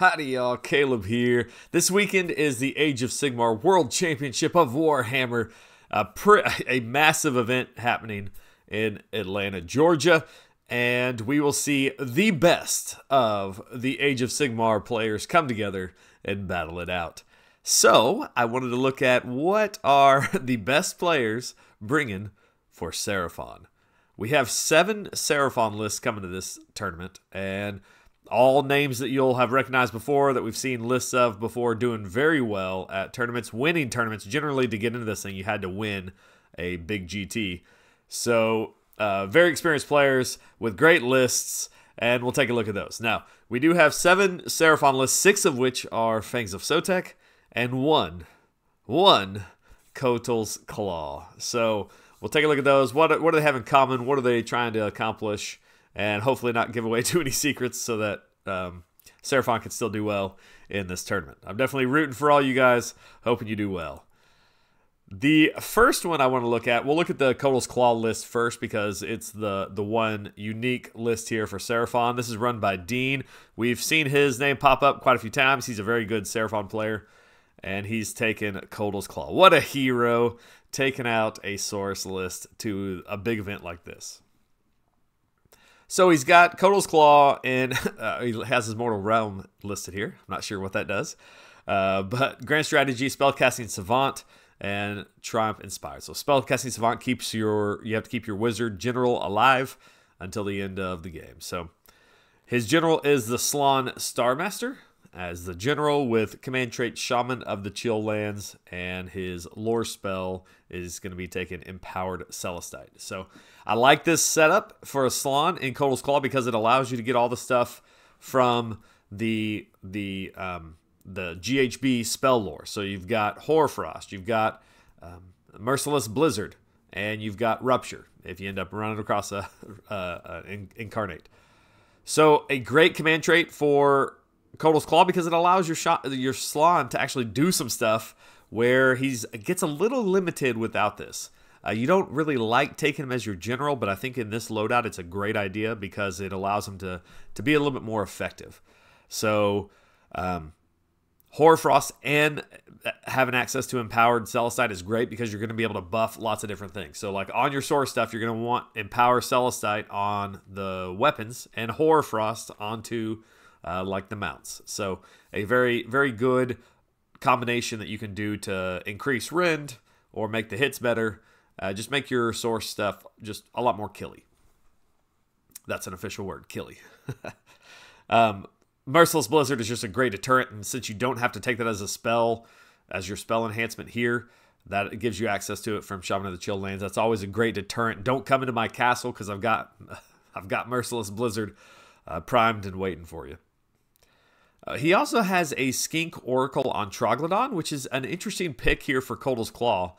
Howdy, y'all. Caleb here. This weekend is the Age of Sigmar World Championship of Warhammer, a, pre- a massive event happening in Atlanta, Georgia. And we will see the best of the Age of Sigmar players come together and battle it out. So, I wanted to look at what are the best players bringing for Seraphon. We have seven Seraphon lists coming to this tournament, and all names that you'll have recognized before that we've seen lists of before doing very well at tournaments, winning tournaments. Generally, to get into this thing, you had to win a big GT. So, uh, very experienced players with great lists, and we'll take a look at those. Now, we do have seven Seraphon lists, six of which are Fangs of Sotek, and one, one Koatl's Claw. So, we'll take a look at those. What, what do they have in common? What are they trying to accomplish? And hopefully not give away too many secrets so that um, Seraphon can still do well in this tournament. I'm definitely rooting for all you guys, hoping you do well. The first one I want to look at, we'll look at the Koatl's Claw list first because it's the the one unique list here for Seraphon. This is run by Dean. We've seen his name pop up quite a few times. He's a very good Seraphon player, and he's taken Koatl's Claw. What a hero, taking out a Saurus list to a big event like this. So he's got Koatl's Claw, and uh, he has his Mortal Realm listed here. I'm not sure what that does. Uh, but Grand Strategy, Spellcasting Savant, and Triumph Inspired. So Spellcasting Savant keeps your, you have to keep your Wizard General alive until the end of the game. So his General is the Slann Starmaster as the General with command trait Shaman of the Chill Lands, and his lore spell is going to be taken Empowered Celestite. So I like this setup for a Slann in Koatl's Claw because it allows you to get all the stuff from the the um, the GHB spell lore. So you've got Hoarfrost, you've got um, Merciless Blizzard, and you've got Rupture if you end up running across a, a, a incarnate. So a great command trait for Koatl's Claw because it allows your shot your Slann to actually do some stuff where he's gets a little limited without this. Uh, you don't really like taking him as your general, but I think in this loadout it's a great idea because it allows him to to be a little bit more effective. So, um, Hoarfrost and having access to empowered Celestite is great because you're going to be able to buff lots of different things. So, like on your Saurus stuff, you're going to want Empower Celestite on the weapons and Hoarfrost onto uh, like the mounts. So, a very, very good combination that you can do to increase rend or make the hits better uh, just make your Saurus stuff just a lot more killy. That's an official word, killy. um, Merciless Blizzard is just a great deterrent, and since you don't have to take that as a spell, as your spell enhancement here, that gives you access to it from Shaman of the Chill Lands. That's always a great deterrent. Don't come into my castle because I've got I've got Merciless Blizzard uh, primed and waiting for you. Uh, he also has a Skink Oracle on Troglodon, which is an interesting pick here for Koatl's Claw.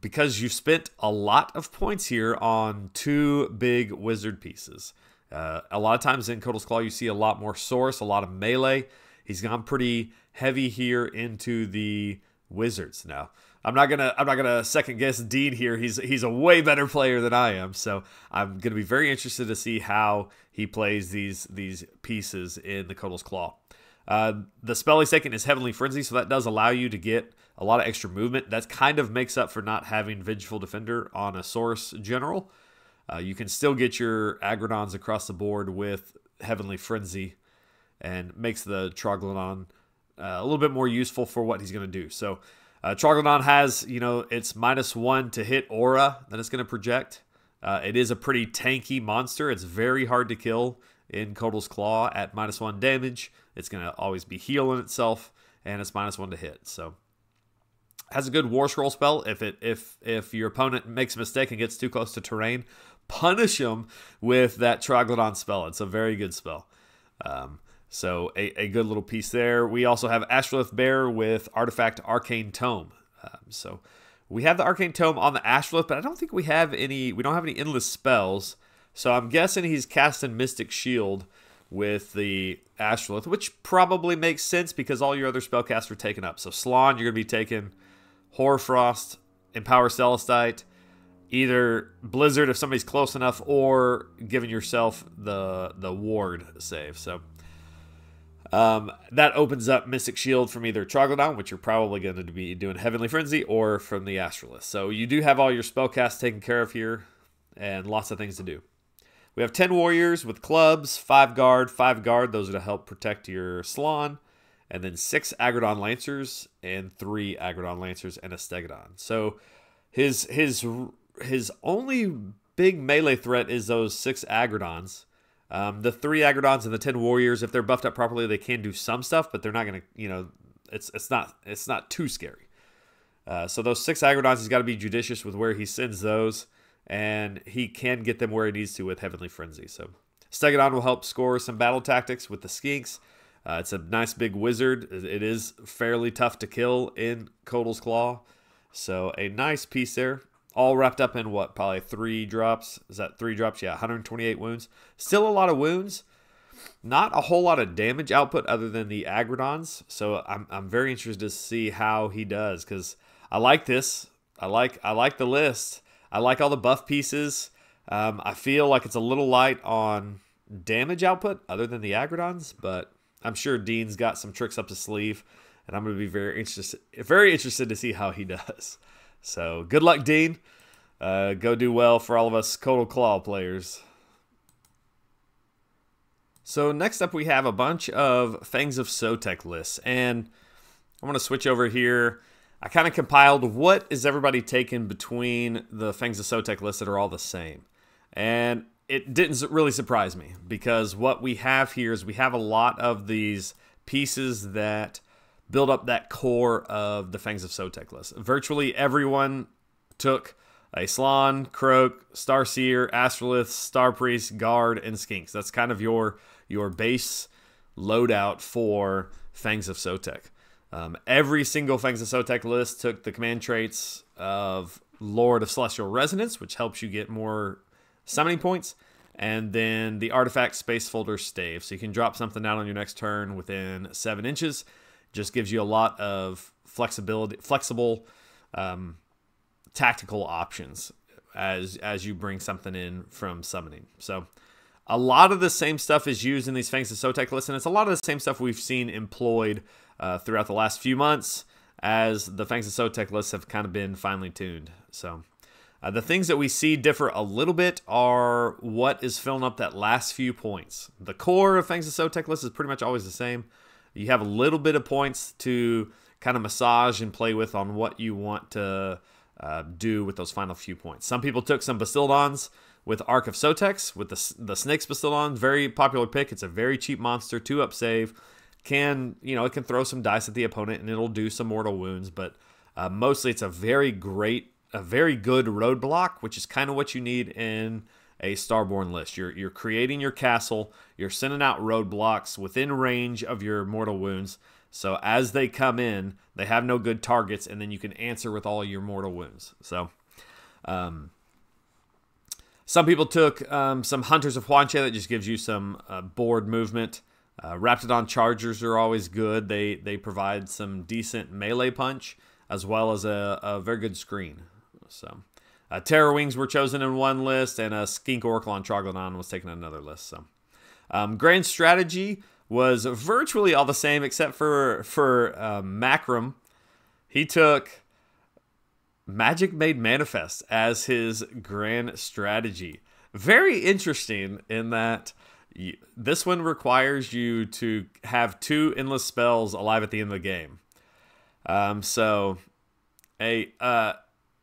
Because you've spent a lot of points here on two big wizard pieces. Uh, a lot of times in Koatl's Claw, you see a lot more Saurus, a lot of melee. He's gone pretty heavy here into the wizards now. I'm not gonna I'm not gonna second guess Dean here. He's he's a way better player than I am, so I'm gonna be very interested to see how he plays these these pieces in the Koatl's Claw. Uh, the spell he's taking is Heavenly Frenzy, so that does allow you to get a lot of extra movement. That kind of makes up for not having Vengeful Defender on a Saurus general. Uh, you can still get your Aggrodons across the board with Heavenly Frenzy and makes the Troglodon uh, a little bit more useful for what he's going to do. So uh, Troglodon has, you know, it's minus one to hit aura that it's going to project. Uh, it is a pretty tanky monster. It's very hard to kill in Koatl's Claw at minus one damage. It's going to always be healing itself, and it's minus one to hit. So has a good war scroll spell. If it if if your opponent makes a mistake and gets too close to terrain, punish him with that Troglodon spell. It's a very good spell. Um, so a, a good little piece there. We also have Astrolith Bear with Artifact Arcane Tome. Um, so we have the Arcane Tome on the Astrolith, but I don't think we have any. We don't have any endless spells. So I'm guessing he's casting Mystic Shield with the Astrolith, which probably makes sense because all your other spellcasts are taken up. So Slann, you're going to be taking Hoarfrost, Empower Celestite, either Blizzard if somebody's close enough, or giving yourself the the ward save. So Um, that opens up Mystic Shield from either Troglodon, which you're probably going to be doing Heavenly Frenzy, or from the Astrolith. So you do have all your spellcasts taken care of here, and lots of things to do. We have 10 warriors with clubs, 5 guard, 5 guard. Those are to help protect your Slann. And then 6 Aggrodon Lancers and 3 Aggrodon Lancers and a Stegodon. So his his his only big melee threat is those 6 Aggrodons. Um, the 3 Aggrodons and the 10 warriors, if they're buffed up properly, they can do some stuff, but they're not going to, you know, it's it's not it's not too scary. Uh, so those 6 Aggrodons, he's got to be judicious with where he sends those and he can get them where he needs to with Heavenly Frenzy. So Stegodon will help score some battle tactics with the Skinks. Uh, it's a nice big wizard. It is fairly tough to kill in Koatl's Claw. So a nice piece there. All wrapped up in what? Probably three drops. Is that three drops? Yeah, 128 wounds. Still a lot of wounds. Not a whole lot of damage output other than the Aggrodons. So I'm, I'm very interested to see how he does because I like this. I like I like the list. I like all the buff pieces. Um, I feel like it's a little light on damage output other than the Aggrodons, but I'm sure Dean's got some tricks up his sleeve, and I'm going to be very interested, very interested to see how he does. So good luck, Dean. Uh, go do well for all of us Koatl Claw players. So next up, we have a bunch of Fangs of Sotek lists, and I'm going to switch over here I kind of compiled what is everybody taking between the Fangs of Sotek lists that are all the same. And it didn't really surprise me because what we have here is we have a lot of these pieces that build up that core of the Fangs of Sotek list. Virtually everyone took a Slann, Kroak, Starseer, Astrolith, Star Priest, Guard, and Skinks. That's kind of your your base loadout for Fangs of Sotek. Um, every single Fangs of Sotek list took the command traits of Lord of Celestial Resonance, which helps you get more summoning points, and then the artifact space folder stave. So you can drop something out on your next turn within seven inches. Just gives you a lot of flexibility, flexible, um, tactical options as as you bring something in from summoning. So a lot of the same stuff is used in these Fangs of Sotek lists, and it's a lot of the same stuff we've seen employed uh, throughout the last few months as the Fangs of Sotek lists have kind of been finely tuned. So uh, the things that we see differ a little bit are what is filling up that last few points. The core of Fangs of Sotek list is pretty much always the same. You have a little bit of points to kind of massage and play with on what you want to uh, do with those final few points. Some people took some Bastiladons with Ark of Sotek with the, the Snakes Bastiladon. Very popular pick. It's a very cheap monster, 2 up save can you know it can throw some dice at the opponent and it'll do some mortal wounds but uh, mostly it's a very great a very good roadblock which is kind of what you need in a starborn list you're you're creating your castle you're sending out roadblocks within range of your mortal wounds so as they come in they have no good targets and then you can answer with all your mortal wounds so um, some people took um, some hunters of Huanchi that just gives you some uh, board movement uh, Raptidon Chargers are always good. They they provide some decent melee punch as well as a, a very good screen. So, uh, Terror Wings were chosen in one list, and a Skink Oracle on Troglodon was taken in another list. So, um, Grand Strategy was virtually all the same except for for uh, Macrum. He took Magic Made Manifest as his grand strategy. Very interesting in that this one requires you to have two endless spells alive at the end of the game. Um, so, a uh,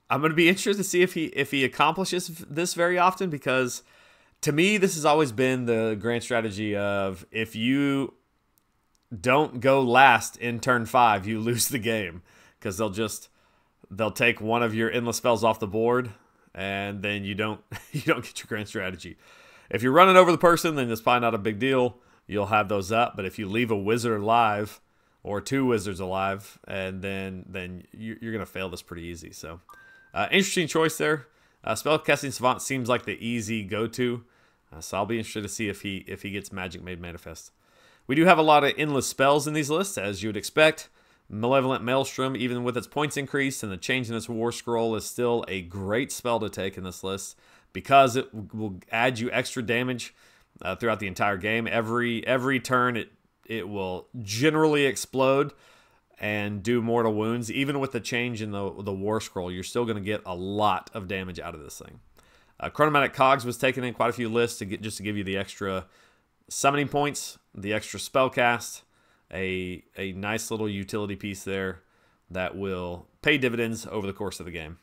I'm going to be interested to see if he if he accomplishes this very often because to me this has always been the grand strategy of if you don't go last in turn five, you lose the game because they'll just they'll take one of your endless spells off the board and then you don't you don't get your grand strategy. If you're running over the person, then it's probably not a big deal. You'll have those up. But if you leave a wizard alive or two wizards alive, and then then you're going to fail this pretty easy. So uh, interesting choice there. Uh, Spellcasting Savant seems like the easy go-to. Uh, so I'll be interested to see if he if he gets Magic Made Manifest. We do have a lot of endless spells in these lists, as you would expect. Malevolent Maelstrom, even with its points increase and the change in its War Scroll, is still a great spell to take in this list because it will add you extra damage uh, throughout the entire game. Every every turn, it it will generally explode and do mortal wounds. Even with the change in the the war scroll, you're still going to get a lot of damage out of this thing. Uh, Chronomatic Cogs was taken in quite a few lists to get just to give you the extra summoning points, the extra spell cast, a a nice little utility piece there that will pay dividends over the course of the game.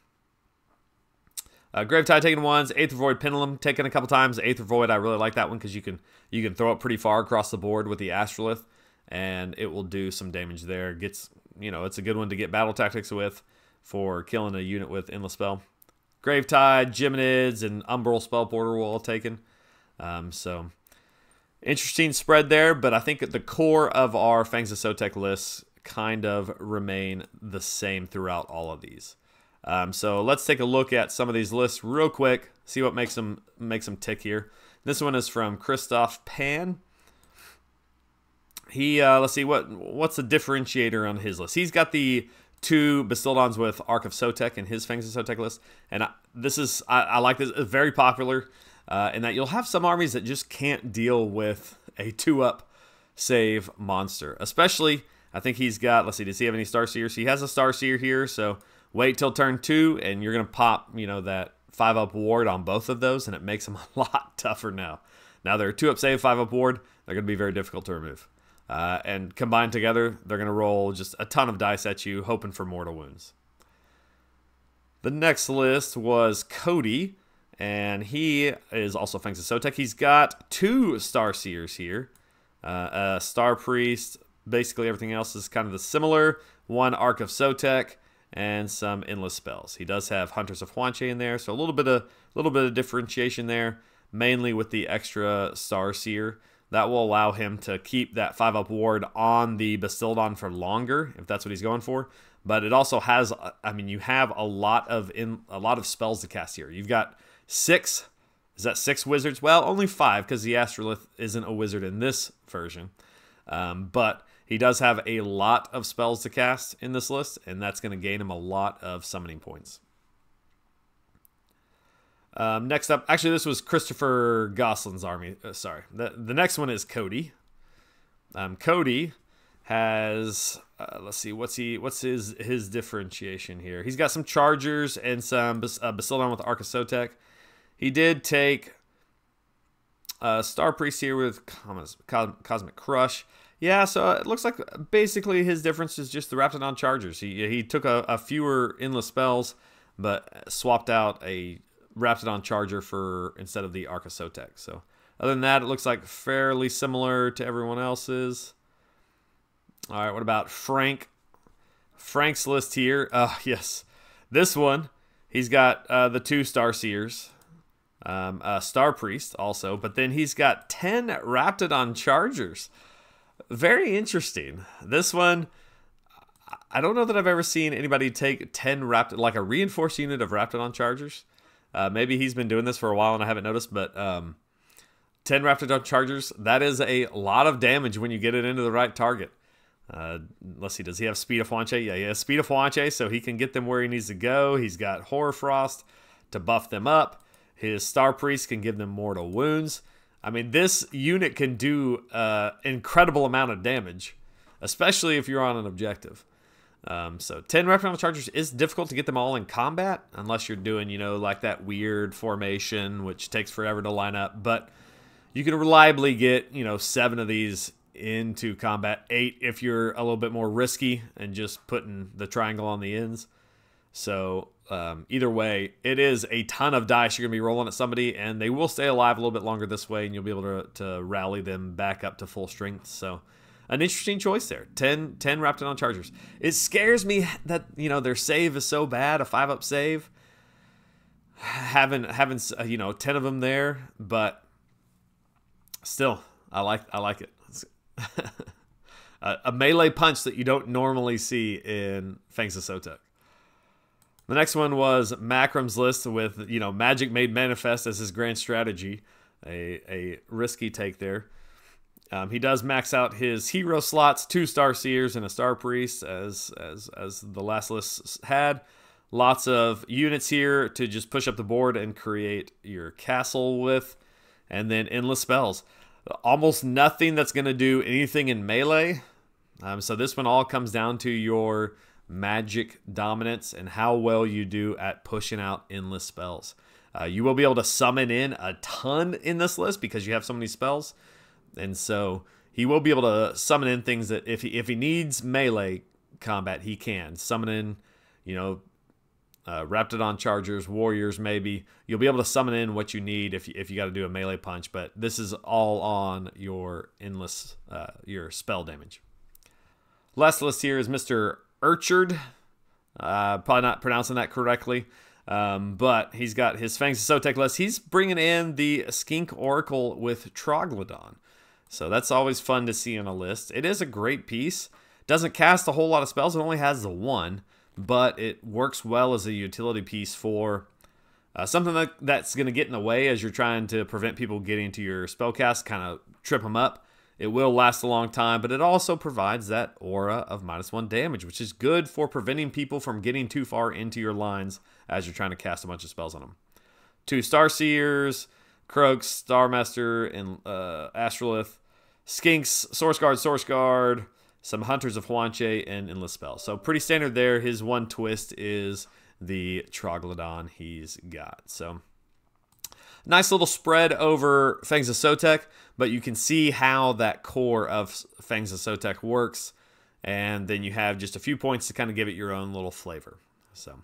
Uh, Gravetide taking ones, Aether Void Pendulum taken a couple times. Aether Void, I really like that one because you can you can throw it pretty far across the board with the Astrolith, and it will do some damage there. Gets you know it's a good one to get battle tactics with for killing a unit with Endless Spell. Gravetide, Geminids, and Umbral Spell Porter were all taken. Um, so interesting spread there, but I think the core of our Fangs of Sotek lists kind of remain the same throughout all of these. Um, so let's take a look at some of these lists real quick, see what makes them makes them tick here. This one is from Christoph Pan. He uh, let's see what what's the differentiator on his list. He's got the two Bastildons with Ark of Sotek and his Fangs of Sotek list, and I, this is I, I, like this. It's very popular uh, in that you'll have some armies that just can't deal with a two up save monster, especially I think he's got, let's see, does he have any Star Seers? He has a Star Seer here, so wait till turn two, and you're going to pop, you know, that 5 up ward on both of those, and it makes them a lot tougher now. Now they're 2 up save, 5 up ward. They're going to be very difficult to remove. Uh, and combined together, they're going to roll just a ton of dice at you, hoping for mortal wounds. The next list was Cody, and he is also Fangs of Sotek. He's got two Star Seers here. Uh, a Star Priest, Basically, everything else is kind of the similar. One Ark of Sotek and some endless spells. He does have Hunters of Huanchi in there, so a little bit of a little bit of differentiation there, mainly with the extra Star Seer. That will allow him to keep that five up ward on the Bastildon for longer, if that's what he's going for. But it also has, I mean, you have a lot of in a lot of spells to cast here. You've got six. Is that six wizards? Well, only five because the Astrolith isn't a wizard in this version. Um, but he does have a lot of spells to cast in this list, and that's going to gain him a lot of summoning points. Um, next up, actually, this was Christopher Goslin's army. Uh, sorry, the the next one is Cody. Um, Cody has uh, let's see what's he what's his his differentiation here. He's got some Chargers and some uh, Basildon with of He did take uh, Star Priest here with Cosmic Crush. Yeah, so it looks like basically his difference is just the Raptidon Chargers. He he took a, a fewer endless spells, but swapped out a Raptidon Charger for instead of the Ark of Sotek. So other than that, it looks like fairly similar to everyone else's. All right, what about Frank? Frank's list here. Uh, yes, this one. He's got uh, the two Star Seers, um, uh, Star Priest also, but then he's got 10 Raptidon Chargers. Very interesting. This one, I don't know that I've ever seen anybody take 10 Raptor, like a reinforced unit of Raptidon Chargers. Uh, maybe he's been doing this for a while and I haven't noticed, but um, 10 Raptidon Chargers, that is a lot of damage when you get it into the right target. Uh, let's see, does he have Speed of Huanchi? Yeah, he has Speed of Huanchi, so he can get them where he needs to go. He's got Horror Hoarfrost to buff them up. His Star Priest can give them mortal wounds. I mean, this unit can do uh, incredible amount of damage, especially if you're on an objective. Um, so 10 Raptidon Chargers is difficult to get them all in combat unless you're doing, you know, like that weird formation, which takes forever to line up. But you can reliably get, you know, seven of these into combat, eight if you're a little bit more risky and just putting the triangle on the ends. So um, either way, it is a ton of dice you're going to be rolling at somebody, and they will stay alive a little bit longer this way, and you'll be able to, to rally them back up to full strength. So, an interesting choice there. 10, 10 Raptidon Chargers. It scares me that, you know, their save is so bad, a 5 up save. Having, having uh, you know, 10 of them there, but still, I like, I like it. a melee punch that you don't normally see in Fangs of Sotek. The next one was Macrum's list with, you know, magic made manifest as his grand strategy. A, a risky take there. Um, he does max out his hero slots, two Star Seers and a Star Priest, as as as the last list had. Lots of units here to just push up the board and create your castle with, and then endless spells. almost nothing that's going to do anything in melee. Um, so this one all comes down to your magic dominance and how well you do at pushing out endless spells. Uh, you will be able to summon in a ton in this list because you have so many spells. And so he will be able to summon in things that if he if he needs melee combat, he can summon in, you know, uh, Raptidon Chargers, Warriors, maybe. You'll be able to summon in what you need if you, if you got to do a melee punch, but this is all on your endless, uh, your spell damage. Last list here is Mr. Urchard. Uh, probably not pronouncing that correctly, um, but he's got his Fangs of Sotek list. He's bringing in the Skink Oracle with Troglodon. So that's always fun to see on a list. It is a great piece. Doesn't cast a whole lot of spells. It only has the one but it works well as a utility piece for uh, something that, that's going to get in the way as you're trying to prevent people getting to your spellcast, kind of trip them up. It will last a long time, but it also provides that aura of minus one damage, which is good for preventing people from getting too far into your lines as you're trying to cast a bunch of spells on them. Two Star Seers, Kroaks, Starmaster, and uh, Astrolith, Skinks, Saurus Guard, Saurus Guard, some Hunters of Huanchi, and Endless Spell. So pretty standard there. His one twist is the Troglodon he's got. So nice little spread over Fangs of Sotek, but you can see how that core of Fangs of Sotek works. And then you have just a few points to kind of give it your own little flavor. So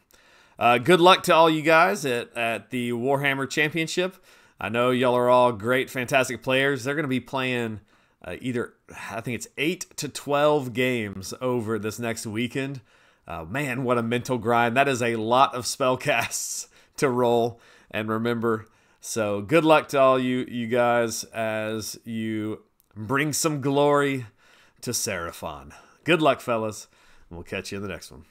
uh, good luck to all you guys at, at the Warhammer Championship. I know y'all are all great, fantastic players. They're going to be playing uh, either I think it's eight to twelve games over this next weekend. Uh, man, what a mental grind! That is a lot of spell casts to roll and remember. So good luck to all you you guys as you bring some glory to Seraphon. Good luck, fellas. And we'll catch you in the next one.